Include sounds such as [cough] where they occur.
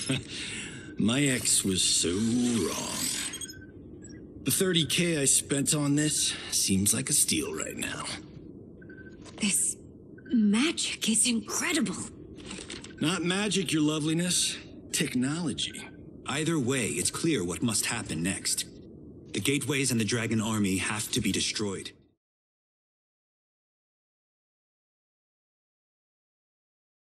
[laughs] My ex was so wrong. The 30k I spent on this seems like a steal right now. This magic is incredible. Not magic, your loveliness. Technology. Either way, it's clear what must happen next. The gateways and the dragon army have to be destroyed.